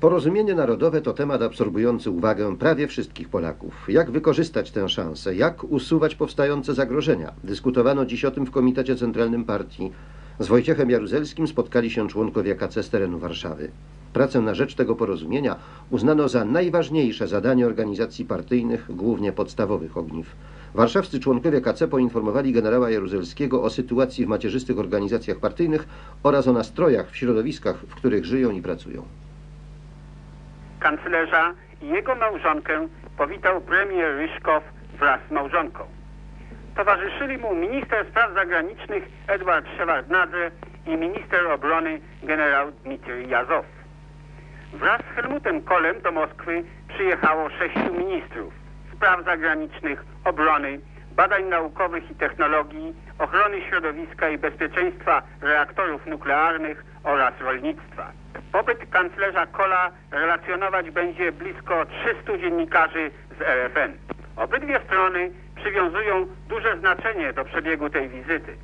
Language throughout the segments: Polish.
Porozumienie narodowe to temat absorbujący uwagę prawie wszystkich Polaków. Jak wykorzystać tę szansę? Jak usuwać powstające zagrożenia? Dyskutowano dziś o tym w Komitecie Centralnym Partii. Z Wojciechem Jaruzelskim spotkali się członkowie KC z terenu Warszawy. Pracę na rzecz tego porozumienia uznano za najważniejsze zadanie organizacji partyjnych, głównie podstawowych ogniw. Warszawscy członkowie KC poinformowali generała Jaruzelskiego o sytuacji w macierzystych organizacjach partyjnych oraz o nastrojach w środowiskach, w których żyją i pracują. Kanclerza i jego małżonkę powitał premier Ryszkow wraz z małżonką. Towarzyszyli mu minister spraw zagranicznych Edward Szewardnadze i minister obrony generał Dmitrij Jazow. Wraz z Helmutem Kolem do Moskwy przyjechało sześciu ministrów spraw zagranicznych, obrony, badań naukowych i technologii, ochrony środowiska i bezpieczeństwa reaktorów nuklearnych oraz rolnictwa. Pobyt kanclerza Kola relacjonować będzie blisko 300 dziennikarzy z RFN. Obydwie strony przywiązują duże znaczenie do przebiegu tej wizyty.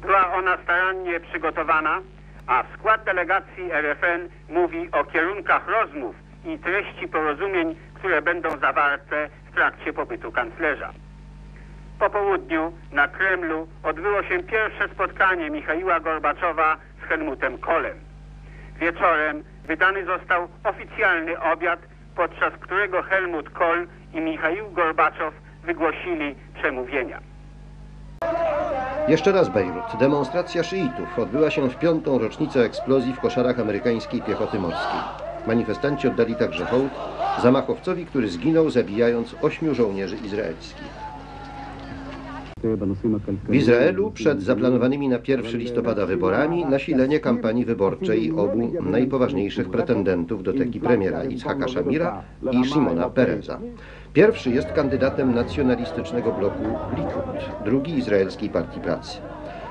Była ona starannie przygotowana, a w skład delegacji RFN mówi o kierunkach rozmów i treści porozumień, które będą zawarte w trakcie pobytu kanclerza. Po południu na Kremlu odbyło się pierwsze spotkanie Michaiła Gorbaczowa z Helmutem Kolem. Wieczorem wydany został oficjalny obiad, podczas którego Helmut Kohl i Michaił Gorbaczow wygłosili przemówienia. Jeszcze raz Bejrut. Demonstracja szyitów odbyła się w piątą rocznicę eksplozji w koszarach amerykańskiej piechoty morskiej. Manifestanci oddali także hołd zamachowcowi, który zginął zabijając ośmiu żołnierzy izraelskich. W Izraelu przed zaplanowanymi na 1 listopada wyborami nasilenie kampanii wyborczej obu najpoważniejszych pretendentów do teki premiera Itzhaka Shamira i Shimona Pereza. Pierwszy jest kandydatem nacjonalistycznego bloku Likud, drugi Izraelskiej Partii Pracy.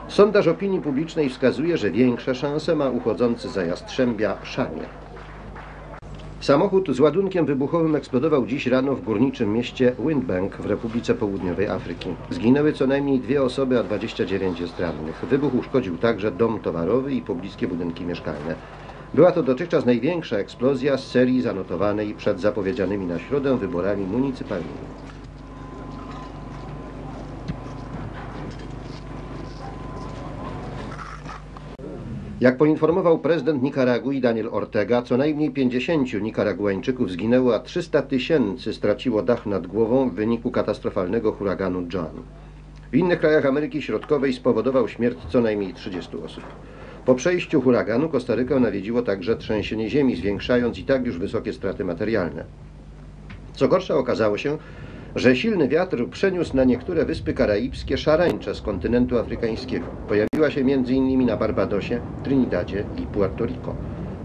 Sondaż opinii publicznej wskazuje, że większe szanse ma uchodzący za Jastrzębia Szamir. Samochód z ładunkiem wybuchowym eksplodował dziś rano w górniczym mieście Windbank w Republice Południowej Afryki. Zginęły co najmniej dwie osoby, a 29 jest rannych. Wybuch uszkodził także dom towarowy i pobliskie budynki mieszkalne. Była to dotychczas największa eksplozja z serii zanotowanej przed zapowiedzianymi na środę wyborami municypalnymi. Jak poinformował prezydent Nikaragui Daniel Ortega, co najmniej 50 Nikaraguańczyków zginęło, a 300 tysięcy straciło dach nad głową w wyniku katastrofalnego huraganu John. W innych krajach Ameryki Środkowej spowodował śmierć co najmniej 30 osób. Po przejściu huraganu Kostarykę nawiedziło także trzęsienie ziemi, zwiększając i tak już wysokie straty materialne. Co gorsza okazało się, że silny wiatr przeniósł na niektóre wyspy karaibskie szarańcze z kontynentu afrykańskiego. Pojawiła się m.in. na Barbadosie, Trinidadzie i Puerto Rico.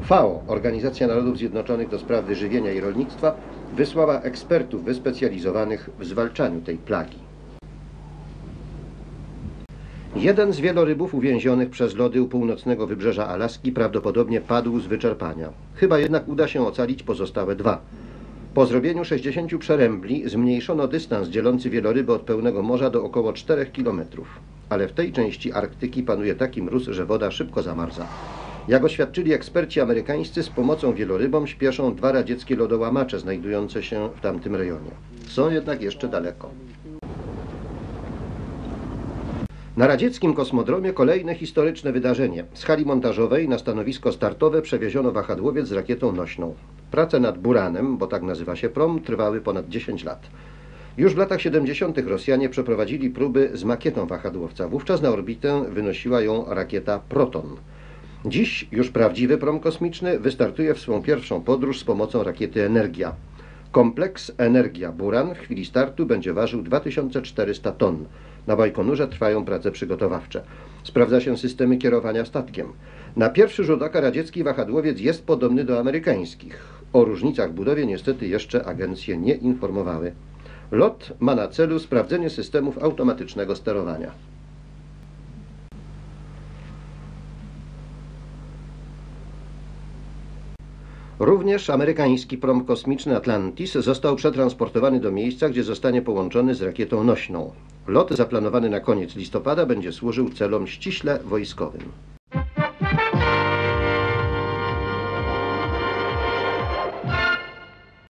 FAO, Organizacja Narodów Zjednoczonych do spraw wyżywienia i rolnictwa, wysłała ekspertów wyspecjalizowanych w zwalczaniu tej plagi. Jeden z wielorybów uwięzionych przez lody u północnego wybrzeża Alaski prawdopodobnie padł z wyczerpania. Chyba jednak uda się ocalić pozostałe dwa. Po zrobieniu 60 przerębli zmniejszono dystans dzielący wieloryby od pełnego morza do około 4 km. Ale w tej części Arktyki panuje taki mróz, że woda szybko zamarza. Jak oświadczyli eksperci amerykańscy, z pomocą wielorybom śpieszą dwa radzieckie lodołamacze znajdujące się w tamtym rejonie. Są jednak jeszcze daleko. Na radzieckim kosmodromie kolejne historyczne wydarzenie. Z hali montażowej na stanowisko startowe przewieziono wahadłowiec z rakietą nośną. Prace nad Buranem, bo tak nazywa się prom, trwały ponad 10 lat. Już w latach 70. Rosjanie przeprowadzili próby z makietą wahadłowca. Wówczas na orbitę wynosiła ją rakieta Proton. Dziś już prawdziwy prom kosmiczny wystartuje w swą pierwszą podróż z pomocą rakiety Energia. Kompleks Energia Buran w chwili startu będzie ważył 2400 ton. Na Bajkonurze trwają prace przygotowawcze. Sprawdza się systemy kierowania statkiem. Na pierwszy rzut oka radziecki wahadłowiec jest podobny do amerykańskich. O różnicach w budowie niestety jeszcze agencje nie informowały. Lot ma na celu sprawdzenie systemów automatycznego sterowania. Również amerykański prom kosmiczny Atlantis został przetransportowany do miejsca, gdzie zostanie połączony z rakietą nośną. Lot zaplanowany na koniec listopada będzie służył celom ściśle wojskowym.